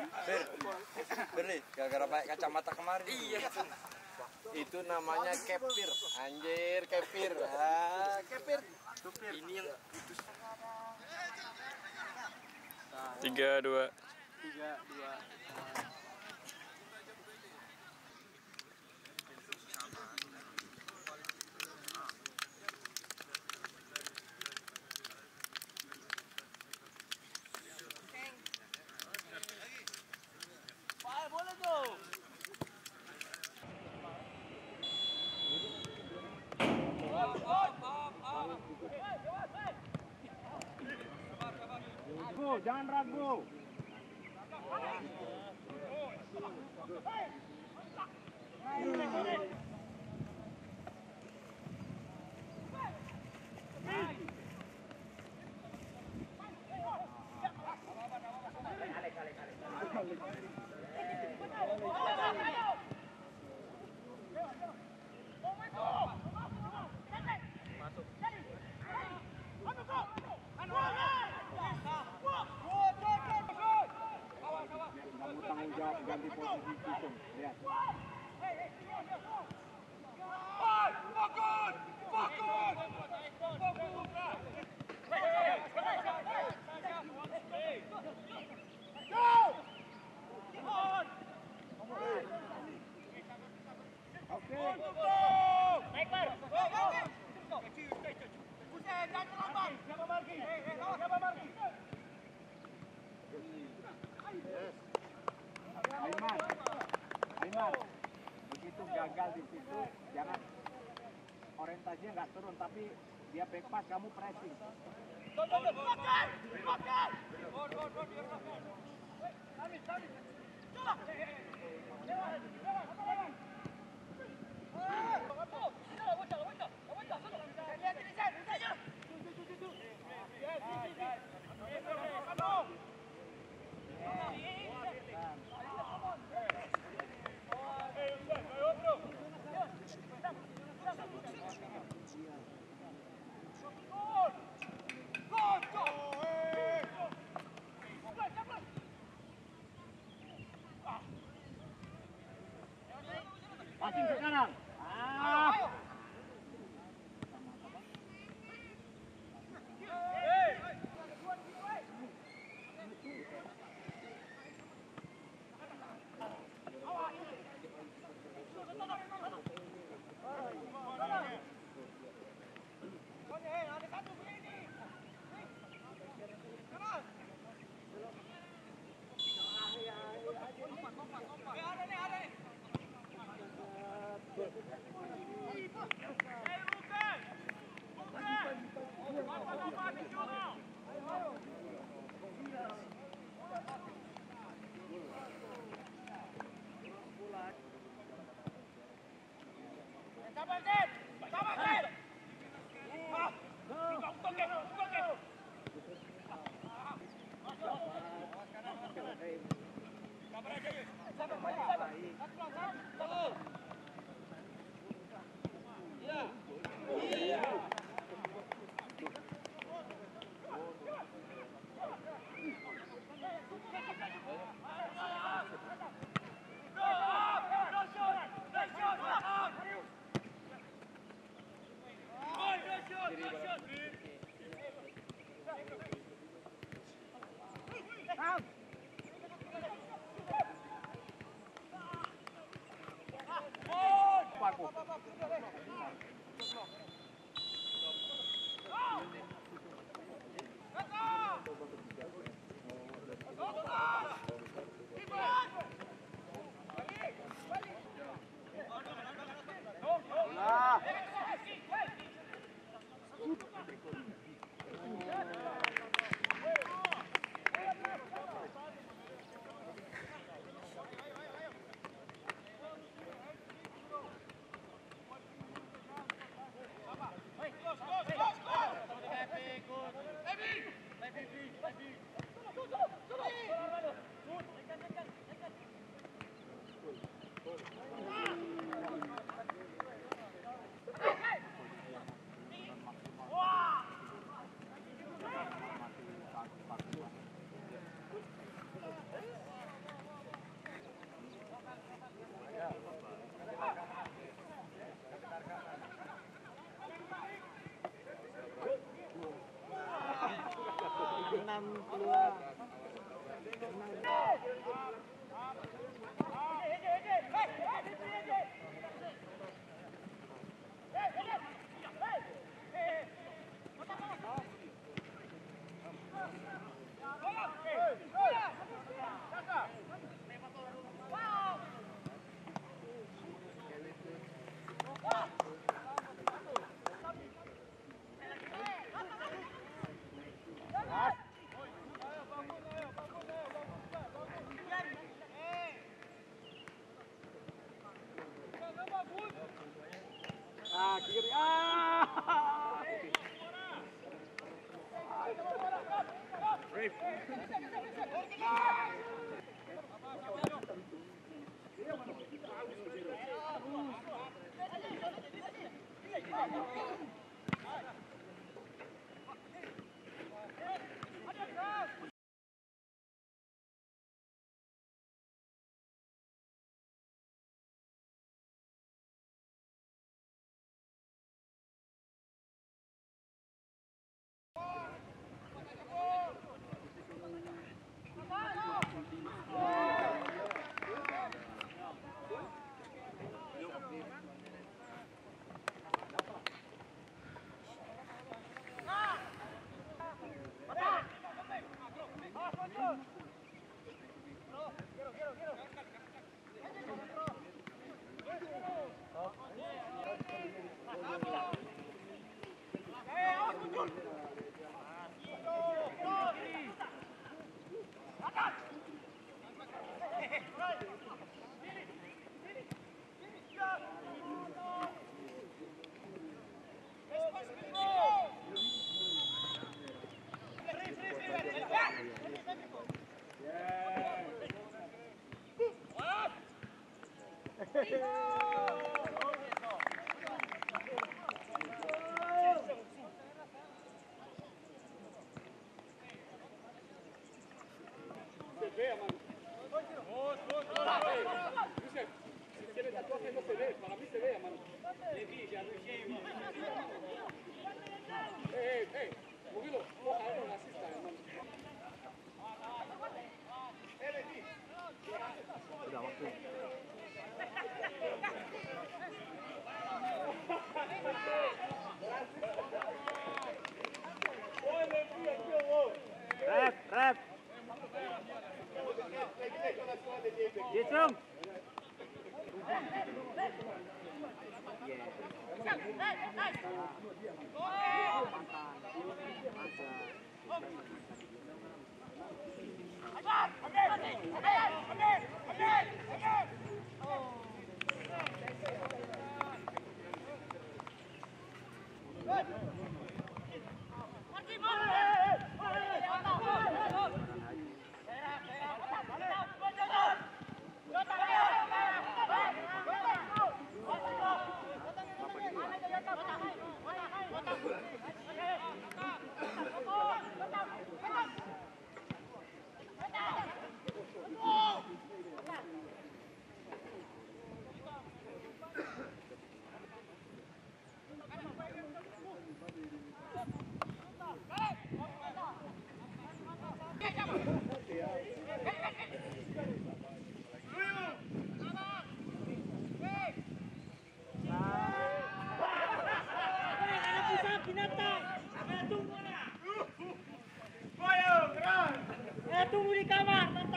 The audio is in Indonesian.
Ber, Berli, gara-gara pakai kacamata kemarin. Iya. Itu namanya kepir. Anjir, kepir. Ah, kepir. Ini yang Tiga, dua. Tiga, dua. Ragu, jangan ragu. Ganti posisi Kisung. Lihat. Aiman, begitu gagal di situ, jangan orientasinya nggak turun, tapi dia back pass, kamu pressing. Passing um, keluar Thank you. Happy birthday! Thank you. binatang. Saya tunggu. lah. Boyo, keras. Saya tunggu di kamar.